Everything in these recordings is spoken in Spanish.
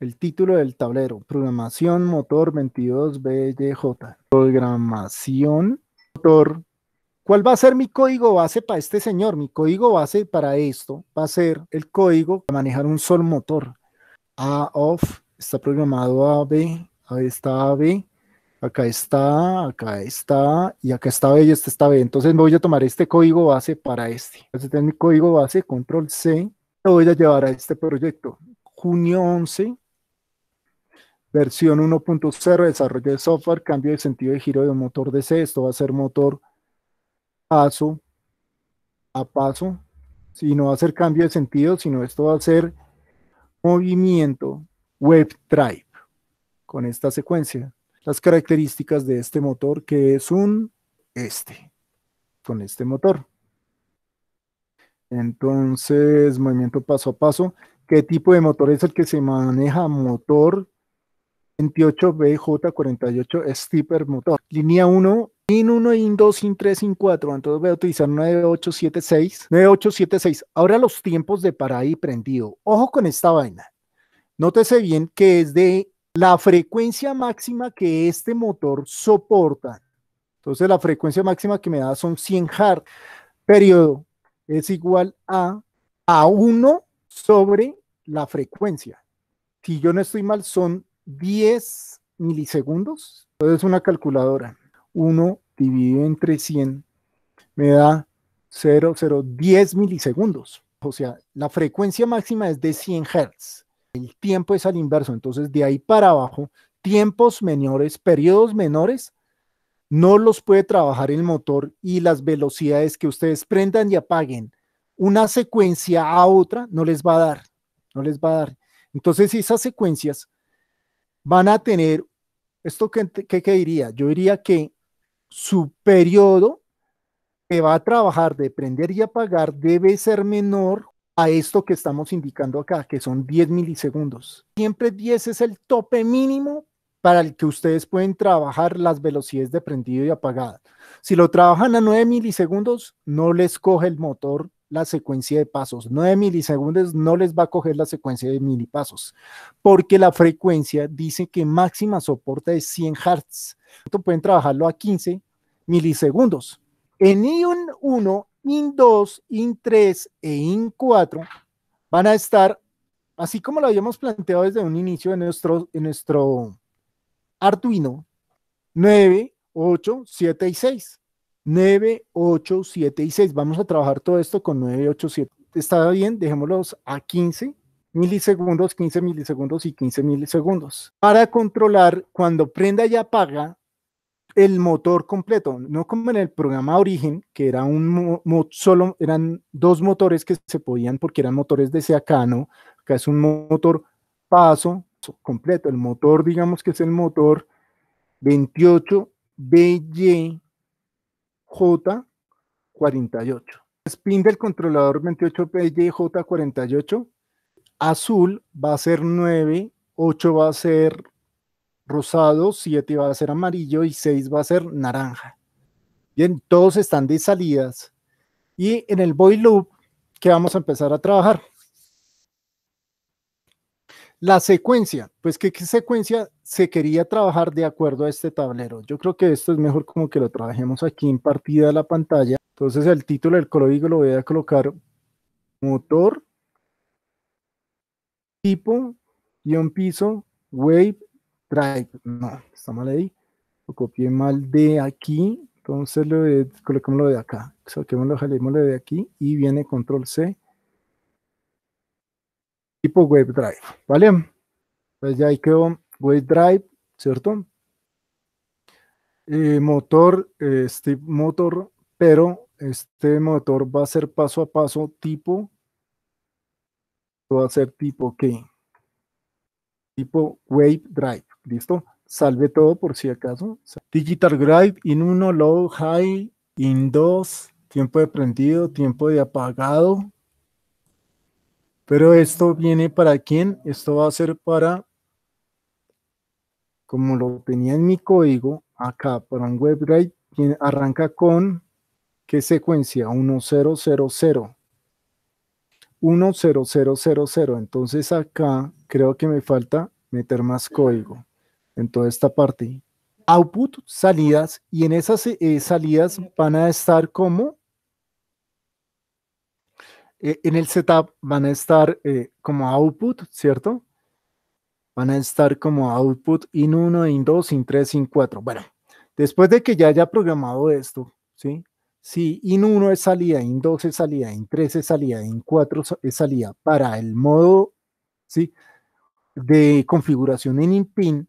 el título del tablero, programación motor 22BYJ. Programación motor. ¿Cuál va a ser mi código base para este señor? Mi código base para esto va a ser el código para manejar un solo motor. A off está programado a B, ahí está a B, acá está, acá está, y acá está B y este está B. Entonces voy a tomar este código base para este. Entonces es mi código base, control C, lo voy a llevar a este proyecto. Junio 11, versión 1.0, desarrollo de software, cambio de sentido de giro de motor DC. Esto va a ser motor paso a paso. Si no va a ser cambio de sentido, sino esto va a ser movimiento web drive con esta secuencia. Las características de este motor que es un este, con este motor. Entonces, movimiento paso a paso. ¿Qué tipo de motor es el que se maneja? Motor 28BJ48 Stepper motor. Línea 1, IN 1, IN 2, IN 3, IN 4. Entonces voy a utilizar 9876. 9876. Ahora los tiempos de parada y prendido. Ojo con esta vaina. Nótese bien que es de la frecuencia máxima que este motor soporta. Entonces la frecuencia máxima que me da son 100 Hz. Periodo es igual a a 1 sobre la frecuencia. Si yo no estoy mal, son 10 milisegundos. Entonces una calculadora. 1 dividido entre 100 me da 0,010 milisegundos. O sea, la frecuencia máxima es de 100 Hz. El tiempo es al inverso. Entonces, de ahí para abajo, tiempos menores, periodos menores, no los puede trabajar el motor y las velocidades que ustedes prendan y apaguen una secuencia a otra no les va a dar, no les va a dar. Entonces esas secuencias van a tener, ¿esto qué, qué, diría? Yo diría que su periodo que va a trabajar de prender y apagar debe ser menor a esto que estamos indicando acá, que son 10 milisegundos. Siempre 10 es el tope mínimo para el que ustedes pueden trabajar las velocidades de prendido y apagada. Si lo trabajan a 9 milisegundos, no les coge el motor la secuencia de pasos. 9 milisegundos no les va a coger la secuencia de milipasos, porque la frecuencia dice que máxima soporta es 100 Hz. Entonces pueden trabajarlo a 15 milisegundos. En IN 1, IN 2, IN 3 e IN 4 van a estar, así como lo habíamos planteado desde un inicio en nuestro, en nuestro Arduino, 9, 8, 7 y 6. 9, 8, 7 y 6. Vamos a trabajar todo esto con 9, 8, 7. Está bien, dejémoslos a 15 milisegundos, 15 milisegundos y 15 milisegundos. Para controlar cuando prenda y apaga el motor completo, no como en el programa origen, que era un solo, eran dos motores que se podían porque eran motores de acá, ¿no? Acá es un motor paso completo. El motor, digamos que es el motor 28 BY J48. Spin del controlador 28PYJ48. Azul va a ser 9, 8 va a ser rosado, 7 va a ser amarillo y 6 va a ser naranja. Bien, todos están de salidas. Y en el boy loop que vamos a empezar a trabajar. La secuencia, pues ¿qué, secuencia se quería trabajar de acuerdo a este tablero? Yo creo que esto es mejor como que lo trabajemos aquí en partida de la pantalla. Entonces el título del código lo voy a colocar motor, tipo, guion piso, wave, drive. No, está mal ahí. Lo copié mal de aquí. Entonces lo de, coloquémoslo de acá. Saquémoslo, jalémoslo de aquí y viene control C tipo web drive, ¿vale? Pues ya ahí quedó web drive, ¿cierto? Eh, motor, este motor, pero este motor va a ser paso a paso tipo, va a ser tipo qué? Tipo wave drive, ¿listo? Salve todo por si acaso. Digital drive, in 1, low, high, in 2, tiempo de prendido, tiempo de apagado, pero esto viene para quién? Esto va a ser para, como lo tenía en mi código, acá para un web drive, arranca con, ¿qué secuencia? 1000. 10000. Entonces acá creo que me falta meter más código en toda esta parte. Output, salidas, y en esas eh, salidas van a estar como eh, en el setup van a estar eh, como output, ¿cierto? Van a estar como output in 1, in 2, in 3, in 4. Bueno, después de que ya haya programado esto, ¿sí? Si in 1 es salida, in 2 es salida, in 3 es salida, in 4 es salida para el modo, ¿sí? De configuración en InPin,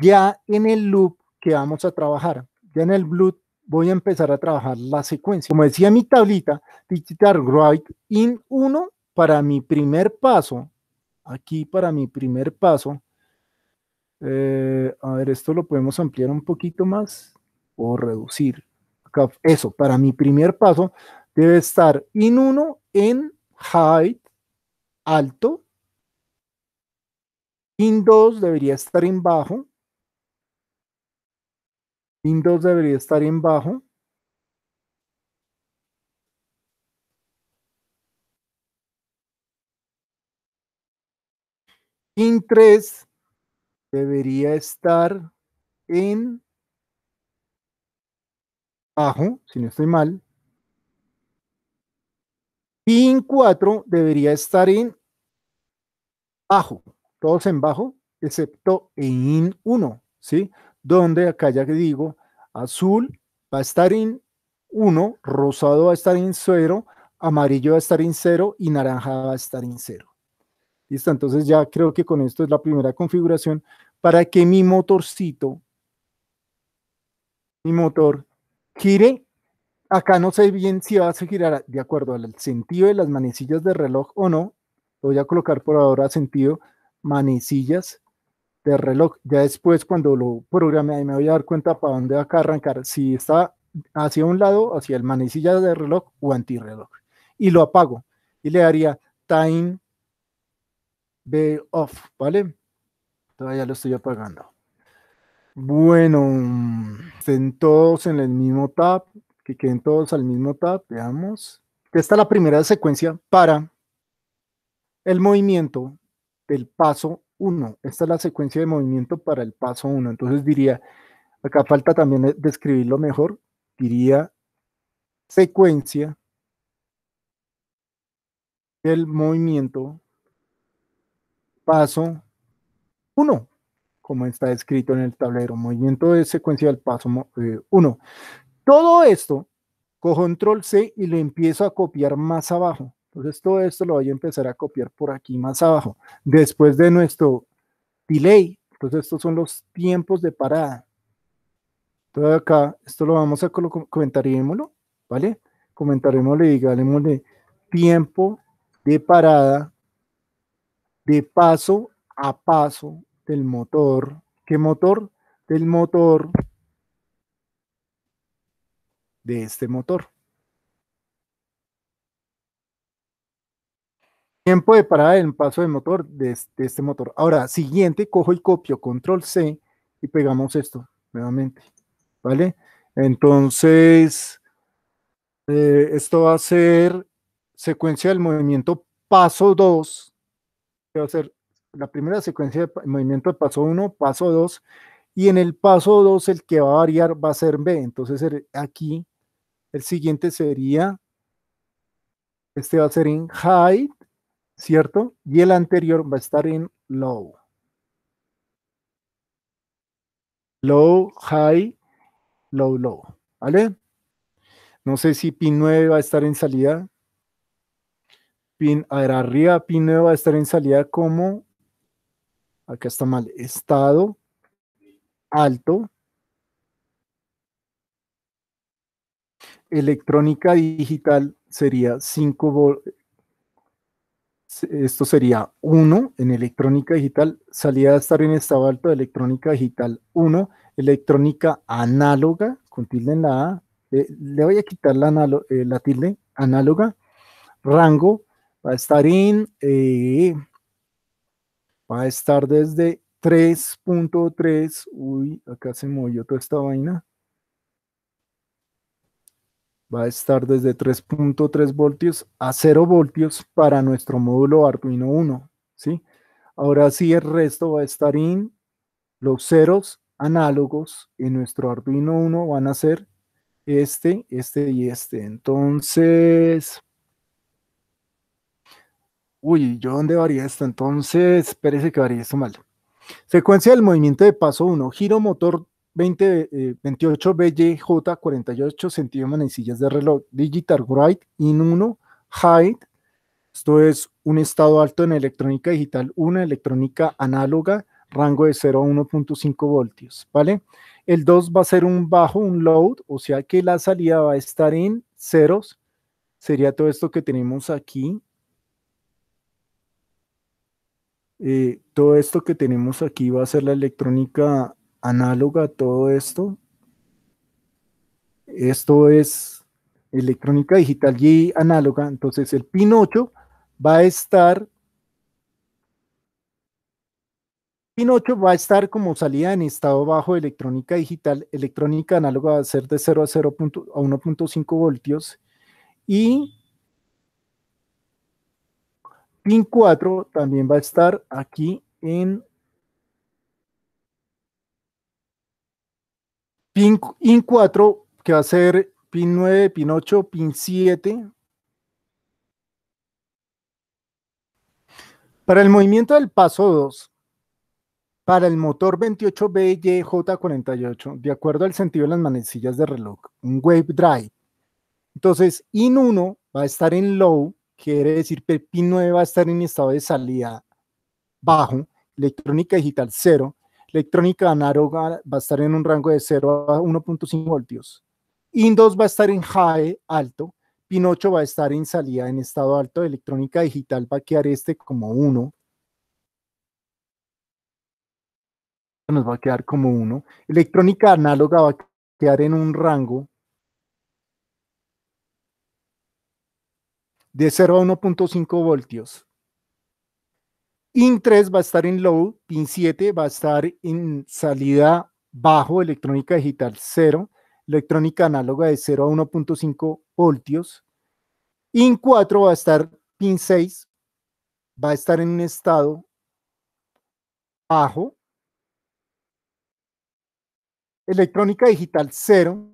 ya en el loop que vamos a trabajar, ya en el loop voy a empezar a trabajar la secuencia. Como decía mi tablita, digital write in 1 para mi primer paso, aquí para mi primer paso, eh, a ver, esto lo podemos ampliar un poquito más o reducir. eso, para mi primer paso debe estar in 1 en height alto, in 2 debería estar en bajo, Windows debería estar en bajo. In 3 debería estar en bajo, si no estoy mal. In 4 debería estar en bajo, todos en bajo, excepto en 1, ¿sí? donde acá ya que digo, azul va a estar en 1, rosado va a estar en 0, amarillo va a estar en 0 y naranja va a estar en 0. Listo, entonces ya creo que con esto es la primera configuración para que mi motorcito, mi motor, gire. Acá no sé bien si va a girar de acuerdo al sentido de las manecillas de reloj o no. Voy a colocar por ahora sentido manecillas de reloj. Ya después cuando lo programe ahí me voy a dar cuenta para dónde va a arrancar. Si está hacia un lado, hacia el manecilla de reloj o antirreloj. Y lo apago. Y le daría time B off, ¿vale? Todavía lo estoy apagando. Bueno, estén todos en el mismo tab, que queden todos al mismo tab, veamos. Esta es la primera secuencia para el movimiento del paso 1. Esta es la secuencia de movimiento para el paso 1. Entonces diría, acá falta también describirlo mejor, diría secuencia del movimiento paso 1, como está escrito en el tablero, movimiento de secuencia del paso 1. Eh, todo esto, cojo control C y lo empiezo a copiar más abajo. Entonces todo esto lo voy a empezar a copiar por aquí más abajo. Después de nuestro delay, entonces estos son los tiempos de parada. Entonces acá, esto lo vamos a comentarémoslo, ¿vale? Comentaremos, de tiempo de parada de paso a paso del motor. ¿Qué motor? Del motor de este motor. Tiempo de parada en paso de motor de este, motor. Ahora, siguiente, cojo y copio control C y pegamos esto nuevamente. ¿Vale? Entonces, eh, esto va a ser secuencia del movimiento paso 2. Va a ser la primera secuencia de movimiento de paso 1, paso 2. Y en el paso 2 el que va a variar va a ser B. Entonces aquí el siguiente sería, este va a ser en high ¿cierto? Y el anterior va a estar en low. Low, high, low, low. ¿Vale? No sé si pin 9 va a estar en salida. Pin, a ver, arriba pin 9 va a estar en salida como, acá está mal, estado alto. Electrónica digital sería 5 esto sería 1 en electrónica digital, salida a estar en estado alto electrónica digital 1, electrónica análoga, con tilde en la A, eh, le voy a quitar la, eh, la, tilde, análoga, rango, va a estar en, eh, va a estar desde 3.3, uy, acá se movió toda esta vaina, va a estar desde 3.3 voltios a 0 voltios para nuestro módulo Arduino 1, ¿sí? Ahora sí el resto va a estar en los ceros análogos en nuestro Arduino 1 van a ser este, este y este. Entonces, uy, ¿yo dónde varía esto? Entonces, espérese que varía esto mal. Secuencia del movimiento de paso 1, giro motor 20, 28 BYJ 48 sentido manecillas de reloj, digital write in 1, height, esto es un estado alto en electrónica digital, una electrónica análoga, rango de 0 a 1.5 voltios, ¿vale? El 2 va a ser un bajo, un load, o sea que la salida va a estar en ceros, sería todo esto que tenemos aquí, eh, todo esto que tenemos aquí va a ser la electrónica análoga a todo esto. Esto es electrónica digital y análoga. Entonces el pin 8 va a estar pin 8 va a estar como salida en estado bajo de electrónica digital. Electrónica análoga va a ser de 0 a 0 a 1.5 voltios. Y pin 4 también va a estar aquí en pin in 4, que va a ser pin 9, pin 8, pin 7. Para el movimiento del paso 2, para el motor 28BYJ48, de acuerdo al sentido de las manecillas de reloj, un wave drive. Entonces, in 1 va a estar en low, quiere decir que pin 9 va a estar en estado de salida bajo, electrónica digital 0, electrónica análoga va a estar en un rango de 0 a 1.5 voltios. IN2 va a estar en high, alto. PIN 8 va a estar en salida en estado alto. Electrónica digital va a quedar este como 1. Nos va a quedar como 1. Electrónica análoga va a quedar en un rango de 0 a 1.5 voltios. IN3 va a estar en low, pin 7 va a estar en salida bajo, electrónica digital 0, electrónica análoga de 0 a 1.5 voltios. IN4 va a estar pin 6, va a estar en un estado bajo, electrónica digital 0,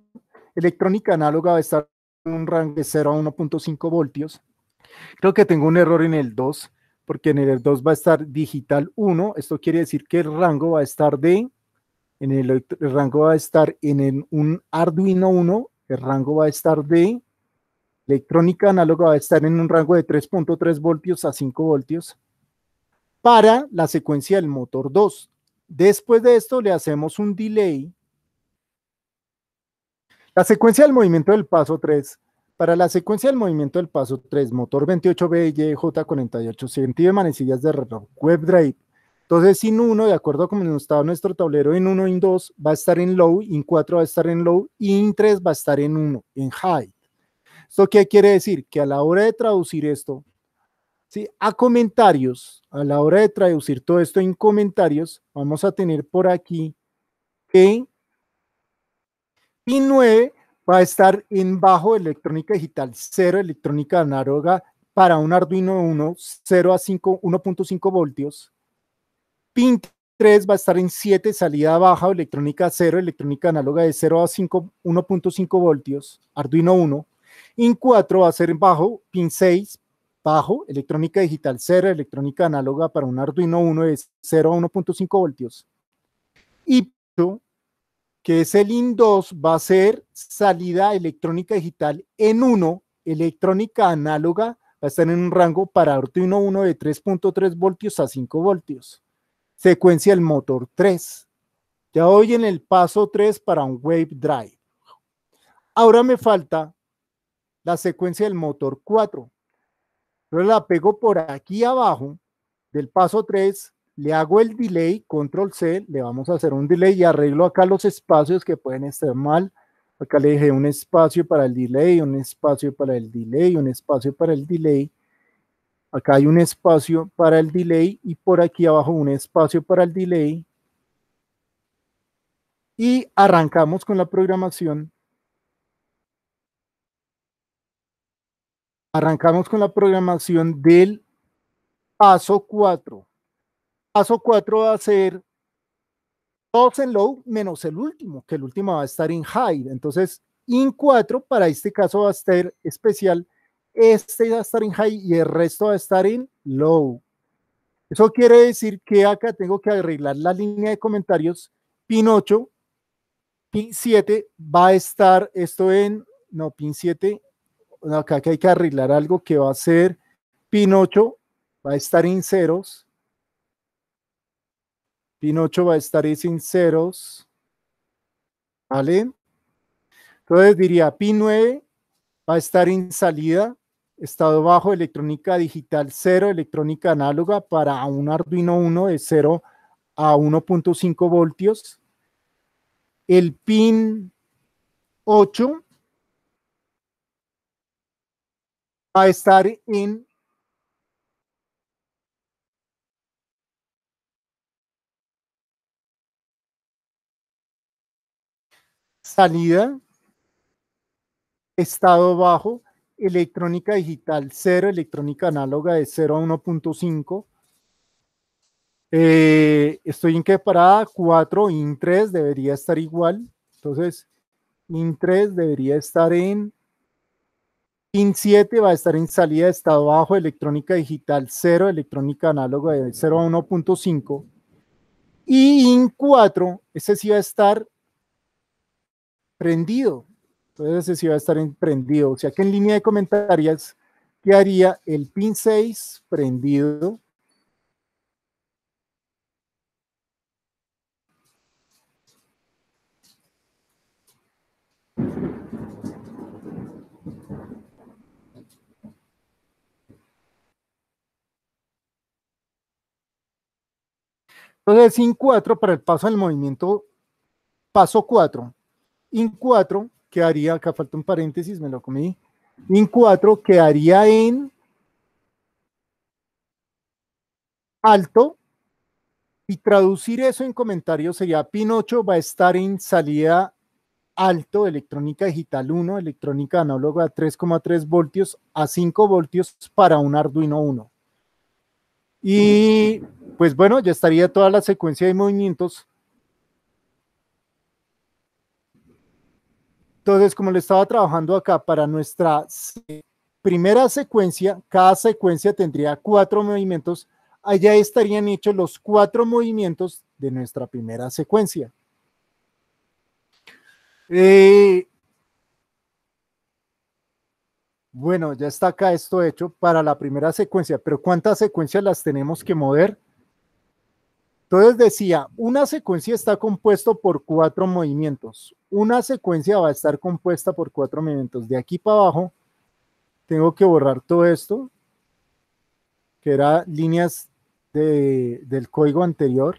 electrónica análoga va a estar en un rango de 0 a 1.5 voltios. Creo que tengo un error en el 2 porque en el 2 va a estar digital 1, esto quiere decir que el rango va a estar de, en el, rango va a estar en un Arduino 1, el rango va a estar de, electrónica análoga va a estar en un rango de 3.3 voltios a 5 voltios, para la secuencia del motor 2. Después de esto le hacemos un delay. La secuencia del movimiento del paso 3 para la secuencia del movimiento del paso 3, motor 28BYJ48, sentido de manecillas de reloj, web drive. Entonces, sin 1, de acuerdo a cómo estaba nuestro tablero, en 1, en 2 va a estar en low, in 4 va a estar en low y in 3 va a estar en 1, en high. ¿Esto qué quiere decir? Que a la hora de traducir esto, ¿sí? a comentarios, a la hora de traducir todo esto en comentarios, vamos a tener por aquí que pin 9 va a estar en bajo electrónica digital 0, electrónica análoga para un Arduino 1, 0 a 5, 1.5 voltios. Pin 3 va a estar en 7, salida baja, electrónica 0, electrónica análoga de 0 a 5, 1.5 voltios, Arduino 1. In 4 va a ser en bajo, pin 6, bajo, electrónica digital 0, electrónica análoga para un Arduino 1 de 0 a 1.5 voltios. Y que es el IN2, va a ser salida electrónica digital en 1, electrónica análoga, va a estar en un rango para Arduino 1 de 3.3 voltios a 5 voltios. Secuencia del motor 3. Ya voy en el paso 3 para un Wave Drive. Ahora me falta la secuencia del motor 4. Yo la pego por aquí abajo del paso 3 le hago el delay, control C, le vamos a hacer un delay y arreglo acá los espacios que pueden estar mal. Acá le dejé un espacio para el delay, un espacio para el delay, un espacio para el delay. Acá hay un espacio para el delay y por aquí abajo un espacio para el delay. Y arrancamos con la programación Arrancamos con la programación del paso 4. Paso 4 va a ser todos en low menos el último, que el último va a estar en high. Entonces, in 4 para este caso va a estar especial. Este va a estar en high y el resto va a estar en low. Eso quiere decir que acá tengo que arreglar la línea de comentarios. Pin 8, pin 7 va a estar esto en, no, pin 7, acá que hay que arreglar algo que va a ser pin 8, va a estar en ceros. Pin 8 va a estar en ceros. ¿Vale? Entonces diría pin 9 va a estar en salida, estado bajo, electrónica digital 0, electrónica análoga para un Arduino 1 de 0 a 1.5 voltios. El pin 8 va a estar en salida, estado bajo, electrónica digital 0, electrónica análoga de 0 a 1.5. Eh, estoy en qué parada, 4, IN 3 debería estar igual. Entonces, IN 3 debería estar en IN 7 va a estar en salida de estado bajo, electrónica digital 0, electrónica análoga de 0 a 1.5. Y IN 4, ese sí va a estar prendido. Entonces sí va a estar prendido. O sea que en línea de comentarios, ¿qué haría el pin 6 prendido? Entonces, sin 4 para el paso del movimiento, paso 4. In 4 quedaría, acá falta un paréntesis, me lo comí. In 4 quedaría en alto y traducir eso en comentarios sería pin 8 va a estar en salida alto, electrónica digital 1, electrónica análoga 3,3 voltios a 5 voltios para un Arduino 1. Y pues bueno, ya estaría toda la secuencia de movimientos. Entonces, como le estaba trabajando acá para nuestra primera secuencia, cada secuencia tendría cuatro movimientos. Allá estarían hechos los cuatro movimientos de nuestra primera secuencia. Eh, bueno, ya está acá esto hecho para la primera secuencia, pero ¿cuántas secuencias las tenemos que mover? Entonces decía, una secuencia está compuesto por cuatro movimientos. Una secuencia va a estar compuesta por cuatro movimientos. De aquí para abajo, tengo que borrar todo esto, que era líneas del código anterior.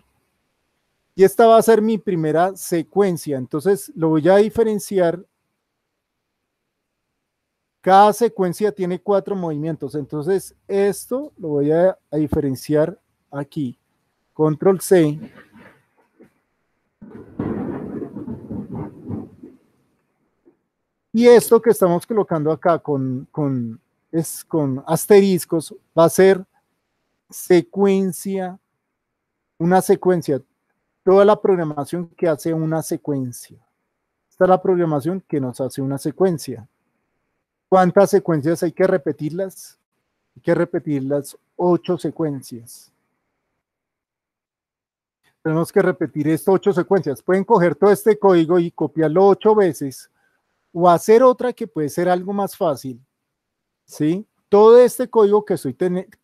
Y esta va a ser mi primera secuencia. Entonces lo voy a diferenciar cada secuencia tiene cuatro movimientos, entonces esto lo voy a, diferenciar aquí. Control C. Y esto que estamos colocando acá con, con, es con asteriscos va a ser secuencia, una secuencia, toda la programación que hace una secuencia. Esta es la programación que nos hace una secuencia. ¿Cuántas secuencias hay que repetirlas? Hay que repetirlas ocho secuencias. Tenemos que repetir estas ocho secuencias. Pueden coger todo este código y copiarlo ocho veces o hacer otra que puede ser algo más fácil. ¿Sí? Todo este código que estoy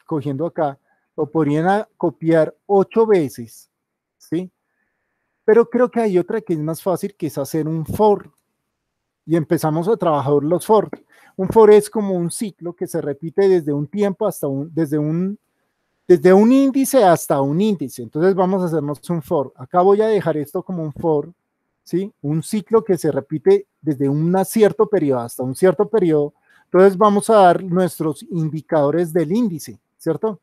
cogiendo acá lo podrían copiar ocho veces. ¿Sí? Pero creo que hay otra que es más fácil, que es hacer un for. Y empezamos a trabajar los for. Un for es como un ciclo que se repite desde un tiempo hasta un, desde un, desde un índice hasta un índice. Entonces vamos a hacernos un for. Acá voy a dejar esto como un for, ¿sí? Un ciclo que se repite desde un cierto periodo hasta un cierto periodo. Entonces vamos a dar nuestros indicadores del índice, ¿cierto?